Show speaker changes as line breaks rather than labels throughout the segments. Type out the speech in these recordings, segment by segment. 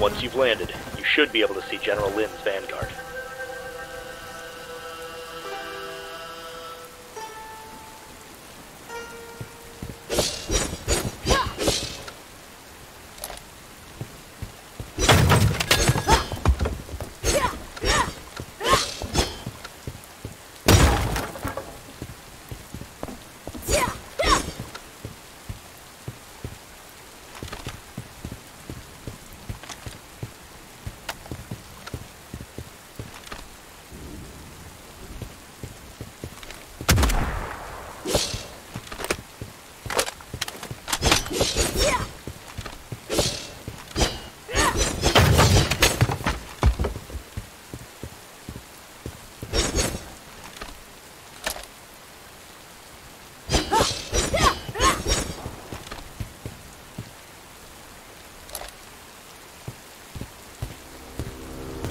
Once you've landed, you should be able to see General Lin's vanguard.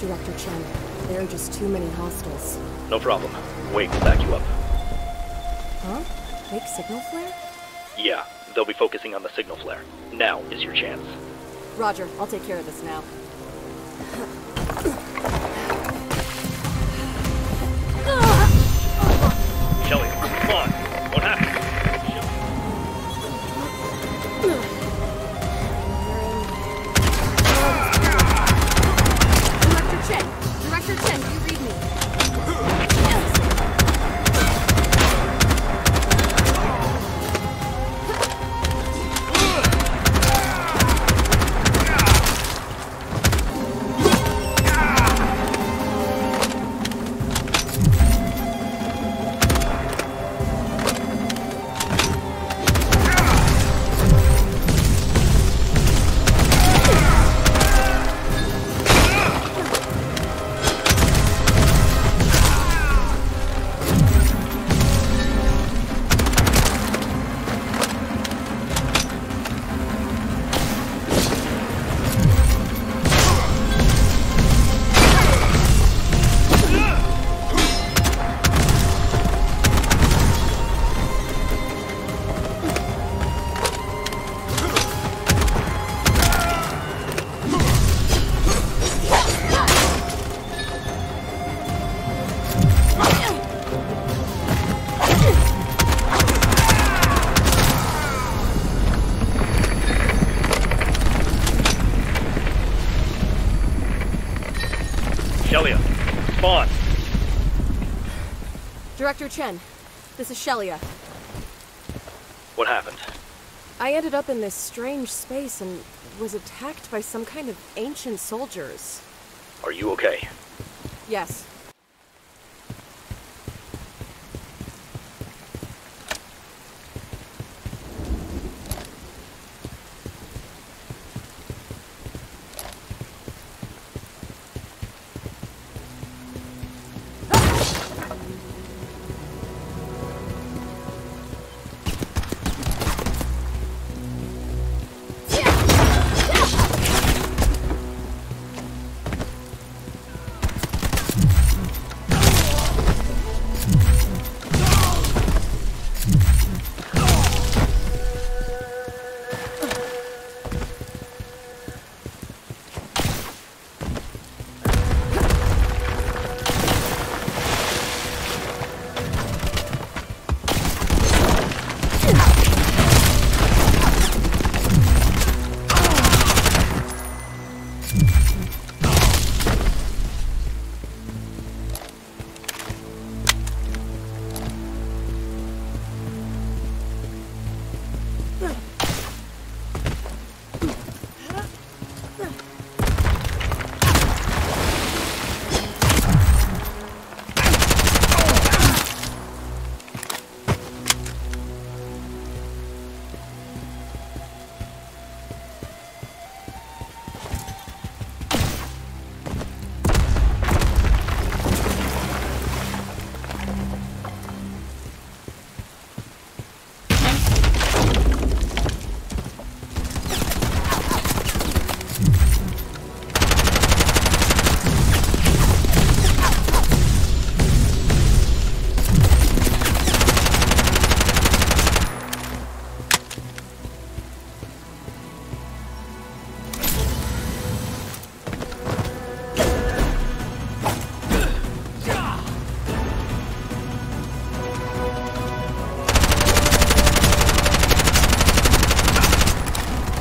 Director Chen, there are just too many hostiles.
No problem. Wake we'll back you up.
Huh? Wake signal flare?
Yeah, they'll be focusing on the signal flare. Now is your chance.
Roger, I'll take care of this now.
Shelly, come on.
Director Chen, this is Shelia.
What happened?
I ended up in this strange space and was attacked by some kind of ancient soldiers.
Are you okay?
Yes.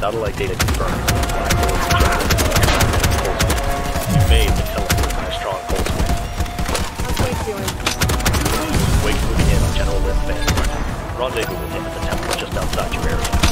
Satellite data confirmed. Black hole the teleport by a strong wind.
How's Wake doing?
Moving in on General Lin Vanguard. Rendezvous with him at the temple just outside your area.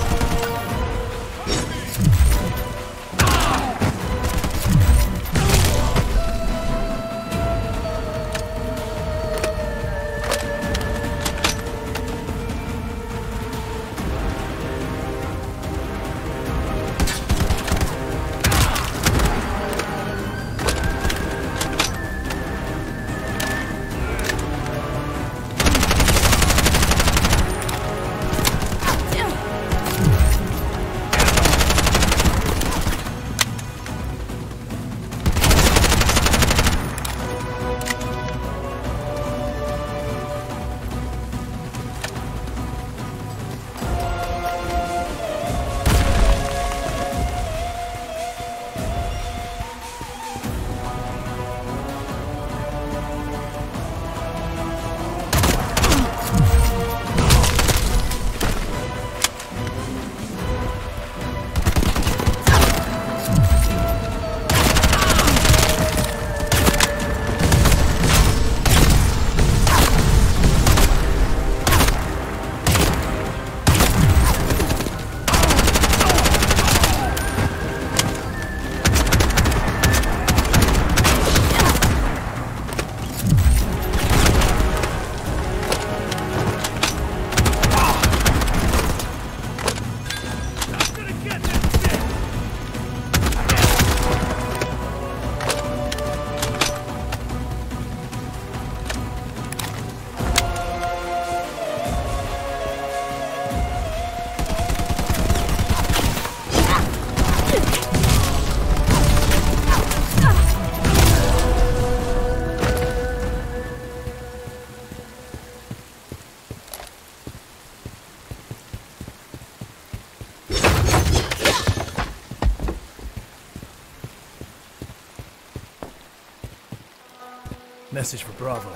Message for Bravo.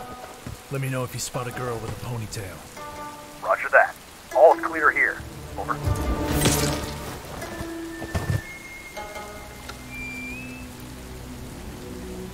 Let me know if you spot a girl with a ponytail.
Roger that. All clear here. Over.